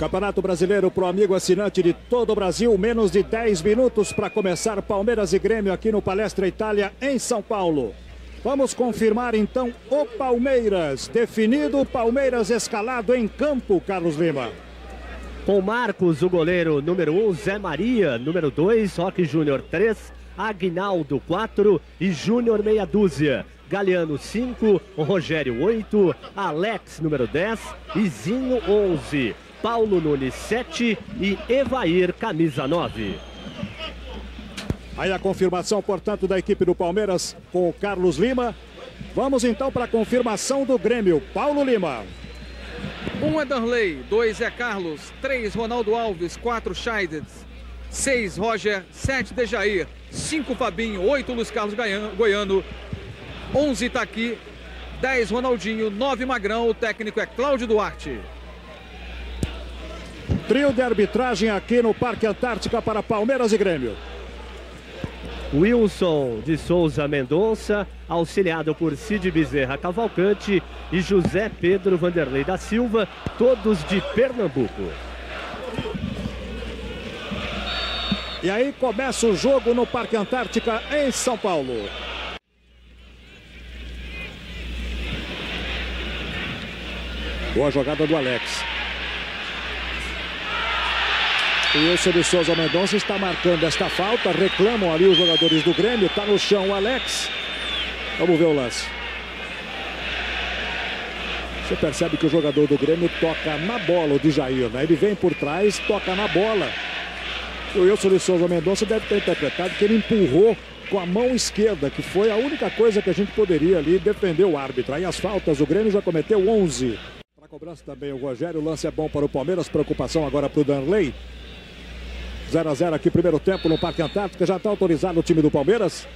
Campeonato Brasileiro pro amigo assinante de todo o Brasil, menos de 10 minutos para começar Palmeiras e Grêmio aqui no Palestra Itália, em São Paulo. Vamos confirmar então o Palmeiras. Definido, Palmeiras escalado em campo, Carlos Lima. Com Marcos, o goleiro número 1, um, Zé Maria, número 2, Roque Júnior 3, Agnaldo 4 e Júnior meia dúzia. Galeano 5, Rogério 8, Alex número 10 e Zinho 11. Paulo Nunes 7 e Evair camisa 9. Aí a confirmação, portanto, da equipe do Palmeiras com o Carlos Lima. Vamos então para a confirmação do Grêmio. Paulo Lima. Um é Darley, dois é Carlos, três Ronaldo Alves, quatro Scheides, seis Roger, sete Dejair, cinco Fabinho, oito Luiz Carlos Goiano, onze Itaqui, dez Ronaldinho, nove Magrão, o técnico é Cláudio Duarte. Trio de arbitragem aqui no Parque Antártica para Palmeiras e Grêmio. Wilson de Souza Mendonça, auxiliado por Cid Bezerra Cavalcante e José Pedro Vanderlei da Silva, todos de Pernambuco. E aí começa o jogo no Parque Antártica em São Paulo. Boa jogada do Alex. O Wilson de Souza Mendonça está marcando esta falta. Reclamam ali os jogadores do Grêmio. Está no chão o Alex. Vamos ver o lance. Você percebe que o jogador do Grêmio toca na bola, o de Jair, né? Ele vem por trás, toca na bola. O Wilson de Souza Mendonça deve ter interpretado que ele empurrou com a mão esquerda, que foi a única coisa que a gente poderia ali defender o árbitro. Aí as faltas, o Grêmio já cometeu 11. Para cobrança também o Rogério, o lance é bom para o Palmeiras, preocupação agora para o Danley. 0 a 0 aqui, primeiro tempo no Parque Antártica. Já está autorizado o time do Palmeiras.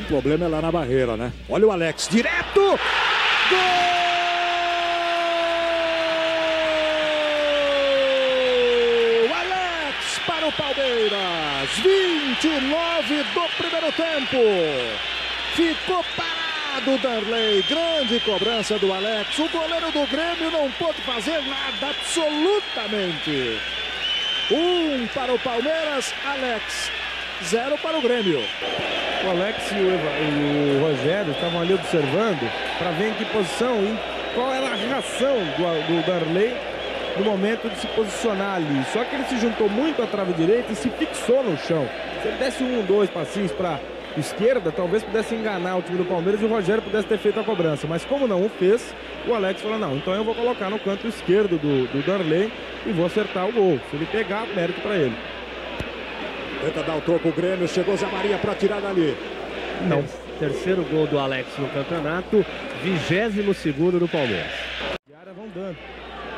O problema é lá na barreira, né? Olha o Alex, direto! Gol! Para o Palmeiras. 29 do primeiro tempo. Ficou parado Darley. Grande cobrança do Alex. O goleiro do Grêmio não pôde fazer nada, absolutamente. Um para o Palmeiras, Alex. Zero para o Grêmio. O Alex e o, Eva, e o Rogério estavam ali observando para ver em que posição, em qual era a reação do, do Darley no momento de se posicionar ali. Só que ele se juntou muito à trave direita e se fixou no chão. Se ele desse um, dois passinhos para esquerda, talvez pudesse enganar o time do Palmeiras e o Rogério pudesse ter feito a cobrança. Mas como não o fez, o Alex falou, não, então eu vou colocar no canto esquerdo do, do Darley e vou acertar o gol. Se ele pegar, mérito para ele. Tenta dar o troco o Grêmio, chegou Zé Maria para tirar dali. Não. Terceiro gol do Alex no campeonato, vigésimo segundo do Palmeiras. E área vão dando.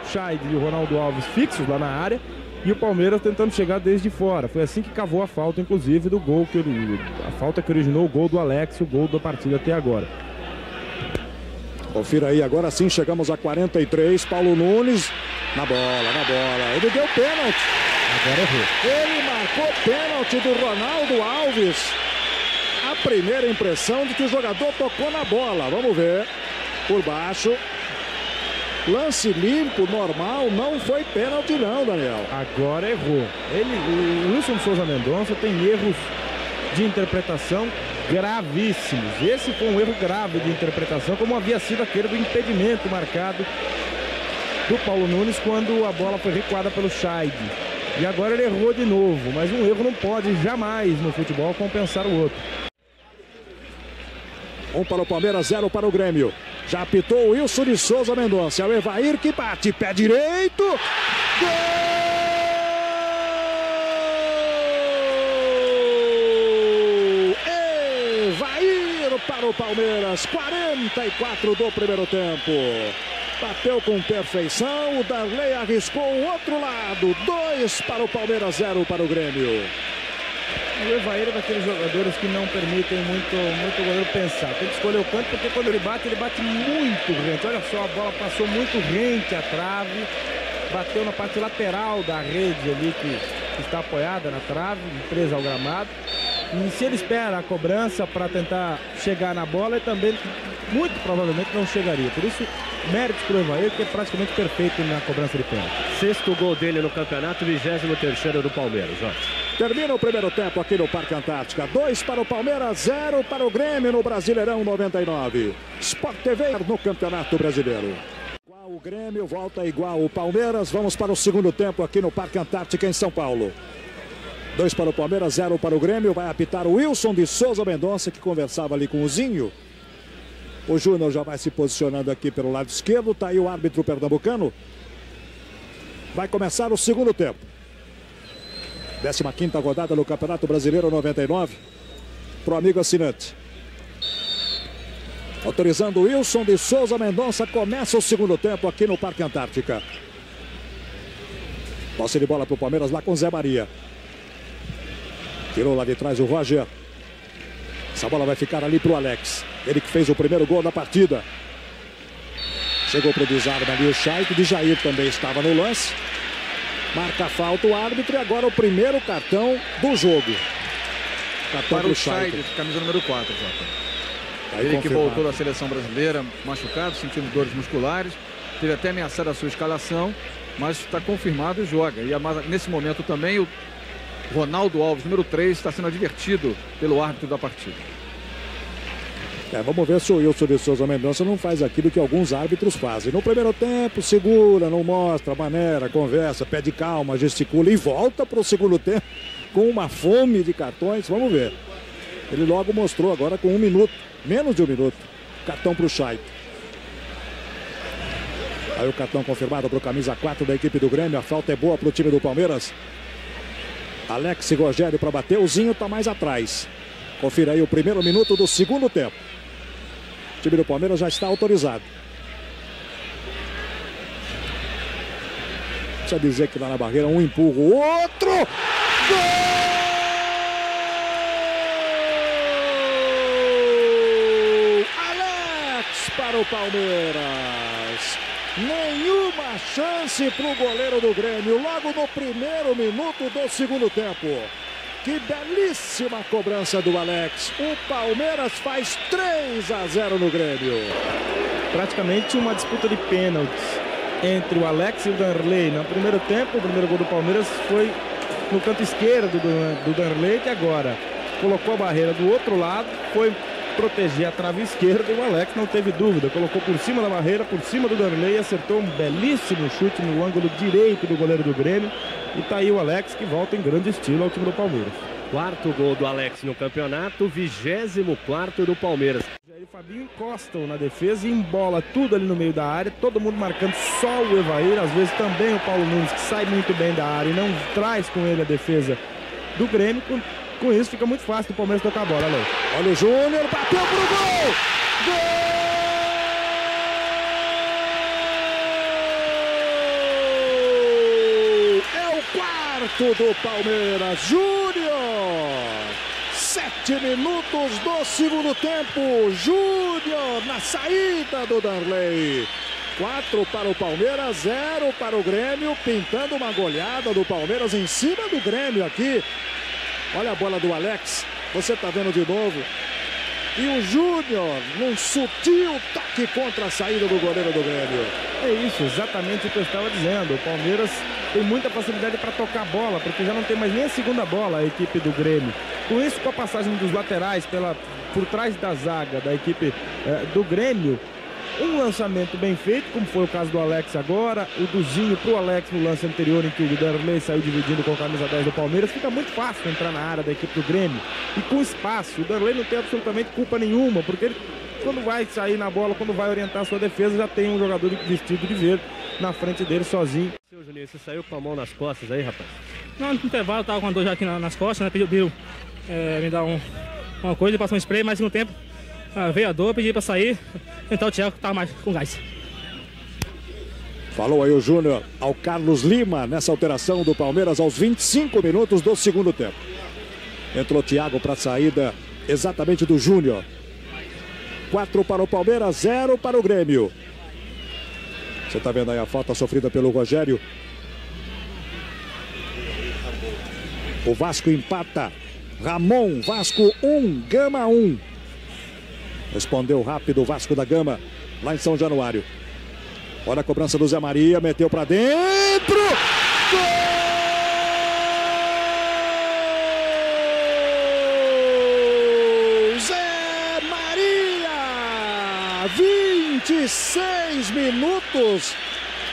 Scheid e o Ronaldo Alves fixos lá na área e o Palmeiras tentando chegar desde fora. Foi assim que cavou a falta, inclusive, do gol que a falta que originou o gol do Alex, o gol da partida até agora. Confira aí, agora sim chegamos a 43. Paulo Nunes na bola, na bola. Ele deu pênalti. Agora errou. Ele marcou pênalti do Ronaldo Alves. A primeira impressão de que o jogador tocou na bola. Vamos ver. Por baixo. Lance limpo, normal, não foi pênalti não, Daniel. Agora errou. Ele, o Wilson Souza Mendonça tem erros de interpretação gravíssimos. Esse foi um erro grave de interpretação, como havia sido aquele do impedimento marcado do Paulo Nunes quando a bola foi recuada pelo Scheid. E agora ele errou de novo, mas um erro não pode jamais no futebol compensar o outro. Um para o Palmeiras, zero para o Grêmio. Já apitou o Wilson de Souza Mendonça. É o Evair que bate, pé direito. Gol! Para o Palmeiras. 44 do primeiro tempo. Bateu com perfeição. O Darley arriscou o outro lado. Dois para o Palmeiras, zero para o Grêmio. O Evair é daqueles jogadores que não permitem muito, muito o goleiro pensar. Tem que escolher o canto porque quando ele bate, ele bate muito rente. Olha só, a bola passou muito rente à trave. Bateu na parte lateral da rede ali que está apoiada na trave, presa ao gramado. E se ele espera a cobrança para tentar chegar na bola, ele também muito provavelmente não chegaria. Por isso, mérito para o Evair, que é praticamente perfeito na cobrança de pênalti. Sexto gol dele no campeonato, 23 terceiro do Palmeiras, Jorge. Termina o primeiro tempo aqui no Parque Antártica. Dois para o Palmeiras, zero para o Grêmio no Brasileirão 99. Sport TV no Campeonato Brasileiro. O Grêmio, volta igual o Palmeiras. Vamos para o segundo tempo aqui no Parque Antártica em São Paulo. Dois para o Palmeiras, zero para o Grêmio. Vai apitar o Wilson de Souza Mendonça, que conversava ali com o Zinho. O Júnior já vai se posicionando aqui pelo lado esquerdo. Está aí o árbitro pernambucano. Vai começar o segundo tempo. 15 rodada no Campeonato Brasileiro 99. Pro amigo assinante. Autorizando o Wilson de Souza Mendonça. Começa o segundo tempo aqui no Parque Antártica. Posse de bola para o Palmeiras lá com Zé Maria. Tirou lá de trás o Roger. Essa bola vai ficar ali para o Alex. Ele que fez o primeiro gol da partida. Chegou para o desarme ali o Chaito. De Jair também estava no lance. Marca a falta o árbitro e agora o primeiro cartão do jogo. Cartão para o Chaito. camisa número 4, Jota. Tá Ele que voltou da seleção brasileira machucado, sentindo dores musculares. Teve até ameaçado a sua escalação, mas está confirmado e joga. E nesse momento também o Ronaldo Alves, número 3, está sendo advertido pelo árbitro da partida. É, vamos ver se o Wilson de Souza Mendonça não faz aquilo que alguns árbitros fazem. No primeiro tempo, segura, não mostra maneira, conversa, pede calma, gesticula e volta para o segundo tempo com uma fome de cartões. Vamos ver. Ele logo mostrou agora com um minuto, menos de um minuto, cartão para o Chay. Aí o cartão confirmado para o camisa 4 da equipe do Grêmio. A falta é boa para o time do Palmeiras. Alex e Rogério para bater. O Zinho está mais atrás. Confira aí o primeiro minuto do segundo tempo. O time do Palmeiras já está autorizado. Precisa dizer que lá na barreira um empurra o outro. Gol! Alex para o Palmeiras. Nenhuma chance para o goleiro do Grêmio logo no primeiro minuto do segundo tempo. Que belíssima cobrança do Alex. O Palmeiras faz 3 a 0 no Grêmio. Praticamente uma disputa de pênaltis entre o Alex e o Darley. No primeiro tempo, o primeiro gol do Palmeiras foi no canto esquerdo do, do Darley, que agora colocou a barreira do outro lado, foi proteger a trave esquerda e o Alex não teve dúvida. Colocou por cima da barreira, por cima do Darley, acertou um belíssimo chute no ângulo direito do goleiro do Grêmio. E tá aí o Alex que volta em grande estilo ao time do Palmeiras. Quarto gol do Alex no campeonato, 24 do Palmeiras. Jair e Fabinho encostam na defesa e embola tudo ali no meio da área, todo mundo marcando só o Evair, às vezes também o Paulo Nunes, que sai muito bem da área e não traz com ele a defesa do Grêmio. Com, isso fica muito fácil do Palmeiras tocar a bola, Léo. Olha o Júnior, bateu pro gol! Gol! quarto do Palmeiras. Júnior. Sete minutos do segundo tempo. Júnior na saída do Darley. Quatro para o Palmeiras, zero para o Grêmio, pintando uma goleada do Palmeiras em cima do Grêmio aqui. Olha a bola do Alex, você está vendo de novo. E o Júnior, num sutil toque contra a saída do goleiro do Grêmio. É isso, exatamente o que eu estava dizendo. O Palmeiras tem muita facilidade para tocar a bola, porque já não tem mais nem a segunda bola a equipe do Grêmio. Com isso, com a passagem dos laterais pela, por trás da zaga da equipe eh, do Grêmio, um lançamento bem feito, como foi o caso do Alex agora, o Duzinho para o Alex no lance anterior, em que o Derlei saiu dividindo com a camisa 10 do Palmeiras, fica muito fácil entrar na área da equipe do Grêmio. E com espaço, o Derlei não tem absolutamente culpa nenhuma, porque ele, quando vai sair na bola, quando vai orientar a sua defesa, já tem um jogador vestido de verde na frente dele sozinho. Seu Juninho, você saiu com a mão nas costas aí, rapaz? Não, no intervalo eu tava com a dor já aqui nas costas, né? Pediu, pediu é, me dar um, uma coisa, passou um spray, mas no tempo a dor, pedi pra sair, então o Thiago tava mais com gás. Falou aí o Júnior ao Carlos Lima nessa alteração do Palmeiras aos 25 minutos do segundo tempo. Entrou Thiago para a saída exatamente do Júnior. 4 para o Palmeiras, 0 para o Grêmio. Você está vendo aí a falta sofrida pelo Rogério. O Vasco empata. Ramon, Vasco 1, Gama 1. Respondeu rápido o Vasco da Gama, lá em São Januário. Olha a cobrança do Zé Maria, meteu para dentro. Gol! Zé Maria! 26 minutos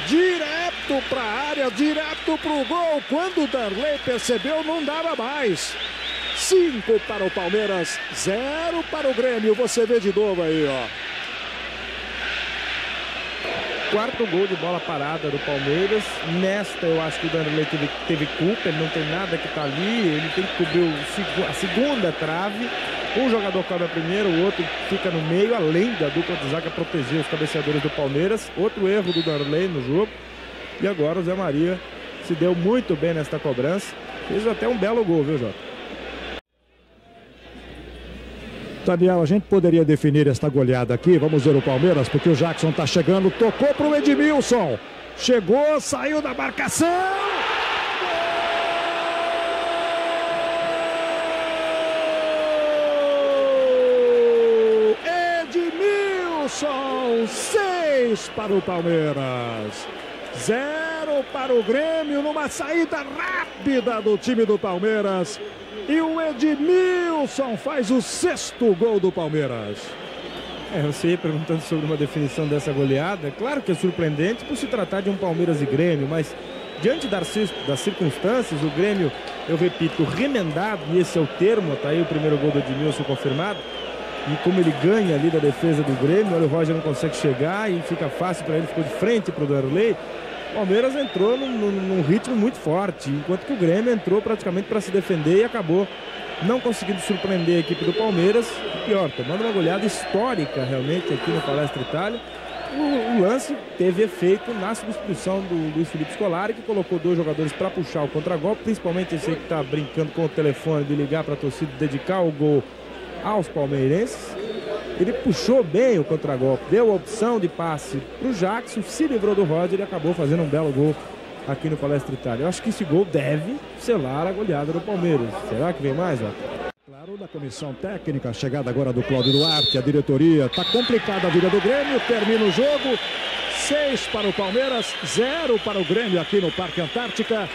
direto para a área, direto para o gol. Quando o Darley percebeu, não dava mais. 5 para o Palmeiras, 0 para o Grêmio. Você vê de novo aí, ó. Quarto gol de bola parada do Palmeiras. Nesta, eu acho que o Danley teve, teve culpa. Ele não tem nada que tá ali. Ele tem que cobrir o, a segunda trave. Um jogador cobre a primeira, o outro fica no meio, além da dupla de zaga proteger os cabeceadores do Palmeiras. Outro erro do Darley no jogo. E agora o Zé Maria se deu muito bem nesta cobrança. Fez até um belo gol, viu, Jota? Daniel, a gente poderia definir esta goleada aqui. Vamos ver o Palmeiras, porque o Jackson está chegando. Tocou para o Edmilson. Chegou, saiu da marcação. Edmilson, seis para o Palmeiras. Zero para o Grêmio numa saída rápida do time do Palmeiras. E o Edmilson faz o sexto gol do Palmeiras. É, você perguntando sobre uma definição dessa goleada. Claro que é surpreendente por se tratar de um Palmeiras e Grêmio, mas diante das, das circunstâncias, o Grêmio, eu repito, remendado, e esse é o termo, tá aí o primeiro gol do Edmilson confirmado. E como ele ganha ali da defesa do Grêmio, olha, o Roger não consegue chegar e fica fácil para ele, ficou de frente para o Darley. Palmeiras entrou num, num, ritmo muito forte, enquanto que o Grêmio entrou praticamente para se defender e acabou não conseguindo surpreender a equipe do Palmeiras. E pior, tomando uma goleada histórica realmente aqui no Palestra Itália. O, o, lance teve efeito na substituição do Luiz Felipe Scolari, que colocou dois jogadores para puxar o contragolpe, principalmente esse aí que está brincando com o telefone de ligar para a torcida dedicar o gol aos palmeirenses. Ele puxou bem o contragolpe, deu a opção de passe para o Jackson, se livrou do Roger e acabou fazendo um belo gol aqui no Palestra Itália. Eu acho que esse gol deve selar a goleada do Palmeiras. Será que vem mais, ó? Claro, da comissão técnica, chegada agora do Cláudio Duarte, a diretoria. Tá complicada a vida do Grêmio, termina o jogo. Seis para o Palmeiras, zero para o Grêmio aqui no Parque Antártica.